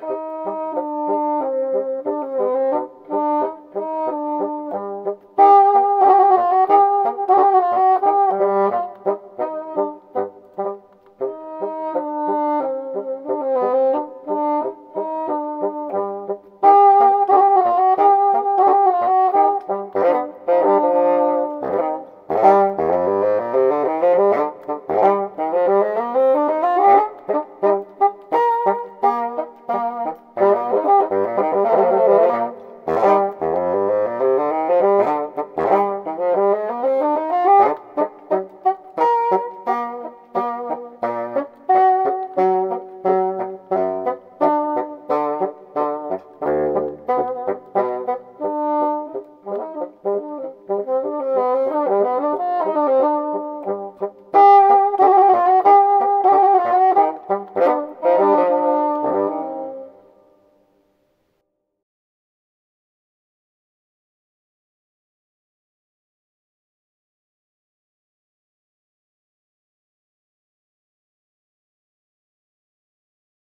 Thank